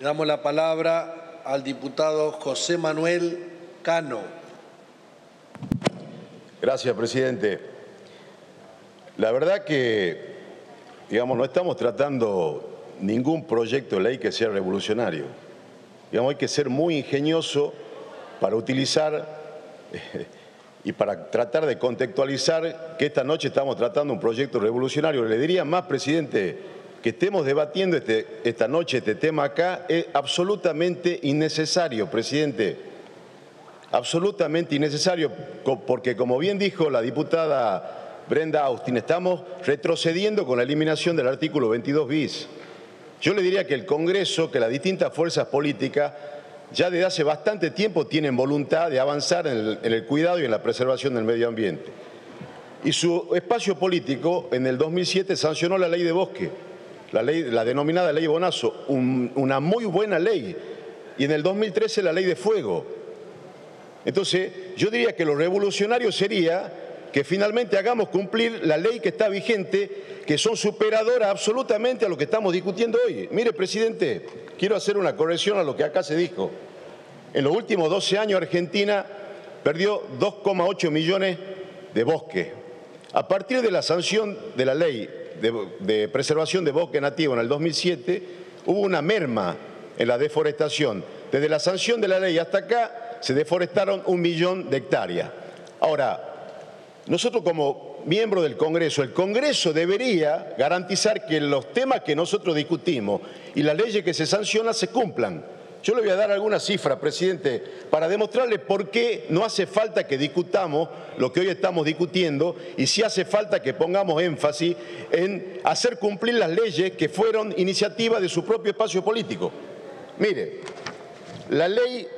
Le damos la palabra al diputado José Manuel Cano. Gracias, presidente. La verdad que, digamos, no estamos tratando ningún proyecto de ley que sea revolucionario. Digamos, hay que ser muy ingenioso para utilizar y para tratar de contextualizar que esta noche estamos tratando un proyecto revolucionario. Le diría más, presidente, que estemos debatiendo este, esta noche este tema acá es absolutamente innecesario, presidente. Absolutamente innecesario, porque como bien dijo la diputada Brenda Austin, estamos retrocediendo con la eliminación del artículo 22 bis. Yo le diría que el Congreso, que las distintas fuerzas políticas, ya desde hace bastante tiempo tienen voluntad de avanzar en el, en el cuidado y en la preservación del medio ambiente. Y su espacio político en el 2007 sancionó la ley de bosque la, ley, la denominada ley Bonazo, una muy buena ley, y en el 2013 la ley de fuego. Entonces, yo diría que lo revolucionario sería que finalmente hagamos cumplir la ley que está vigente, que son superadoras absolutamente a lo que estamos discutiendo hoy. Mire, presidente, quiero hacer una corrección a lo que acá se dijo. En los últimos 12 años Argentina perdió 2,8 millones de bosques. A partir de la sanción de la ley de, preservación de bosque nativo en el 2007, hubo una merma en la deforestación. Desde la sanción de la ley hasta acá se deforestaron un millón de hectáreas. Ahora, nosotros como miembro del Congreso, el Congreso debería garantizar que los temas que nosotros discutimos y las leyes que se sancionan se cumplan. Yo le voy a dar alguna cifra, presidente, para demostrarle por qué no hace falta que discutamos lo que hoy estamos discutiendo y si hace falta que pongamos énfasis en hacer cumplir las leyes que fueron iniciativa de su propio espacio político. Mire, la ley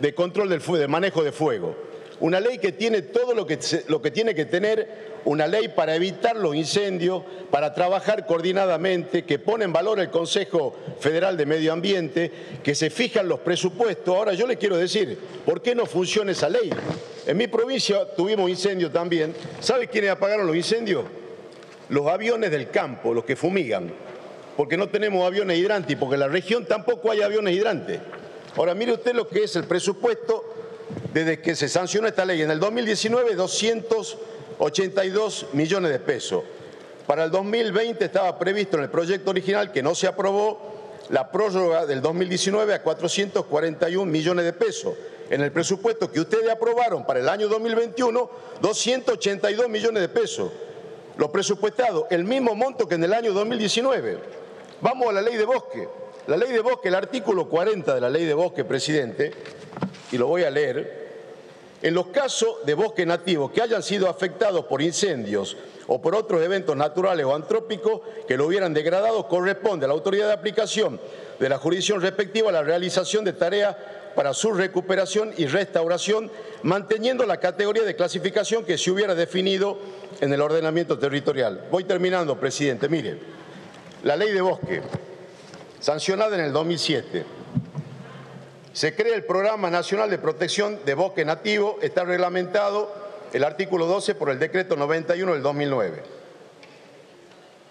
de control del fuego, de manejo de fuego, una ley que tiene todo lo que, lo que tiene que tener una ley para evitar los incendios, para trabajar coordinadamente, que pone en valor el Consejo Federal de Medio Ambiente, que se fijan los presupuestos. Ahora yo le quiero decir, ¿por qué no funciona esa ley? En mi provincia tuvimos incendios también. ¿Sabe quiénes apagaron los incendios? Los aviones del campo, los que fumigan, porque no tenemos aviones hidrantes y porque en la región tampoco hay aviones hidrantes. Ahora mire usted lo que es el presupuesto desde que se sancionó esta ley. En el 2019, 282 millones de pesos. Para el 2020 estaba previsto en el proyecto original, que no se aprobó, la prórroga del 2019 a 441 millones de pesos. En el presupuesto que ustedes aprobaron para el año 2021, 282 millones de pesos. Lo presupuestado, el mismo monto que en el año 2019. Vamos a la ley de bosque. La ley de bosque, el artículo 40 de la ley de bosque, presidente, y lo voy a leer, en los casos de bosque nativo que hayan sido afectados por incendios o por otros eventos naturales o antrópicos que lo hubieran degradado, corresponde a la autoridad de aplicación de la jurisdicción respectiva la realización de tareas para su recuperación y restauración, manteniendo la categoría de clasificación que se hubiera definido en el ordenamiento territorial. Voy terminando, presidente. Mire, la ley de bosque, sancionada en el 2007, se crea el Programa Nacional de Protección de Bosque Nativo, está reglamentado el artículo 12 por el decreto 91 del 2009.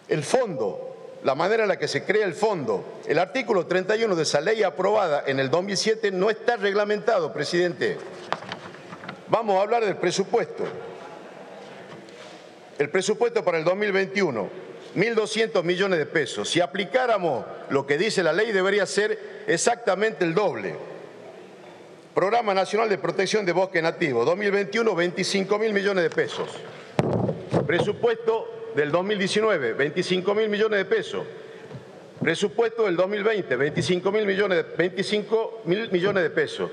El fondo, la manera en la que se crea el fondo, el artículo 31 de esa ley aprobada en el 2007 no está reglamentado, presidente. Vamos a hablar del presupuesto. El presupuesto para el 2021, 1.200 millones de pesos. Si aplicáramos lo que dice la ley, debería ser exactamente el doble. Programa Nacional de Protección de Bosque Nativo, 2021, 25 mil millones de pesos. Presupuesto del 2019, 25 mil millones de pesos. Presupuesto del 2020, 25 mil millones, de, 25 mil millones de pesos.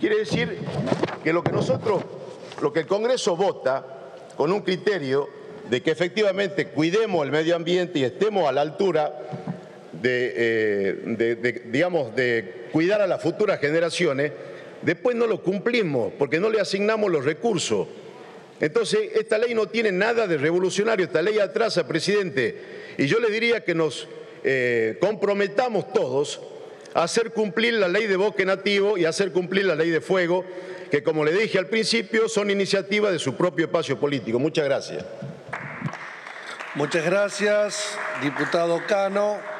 Quiere decir que lo que nosotros, lo que el Congreso vota con un criterio de que efectivamente cuidemos el medio ambiente y estemos a la altura de, eh, de digamos, de cuidar a las futuras generaciones, después no lo cumplimos porque no le asignamos los recursos. Entonces, esta ley no tiene nada de revolucionario, esta ley atrasa, presidente. Y yo le diría que nos eh, comprometamos todos a hacer cumplir la ley de bosque nativo y a hacer cumplir la ley de fuego, que como le dije al principio, son iniciativas de su propio espacio político. Muchas gracias. Muchas gracias, diputado Cano.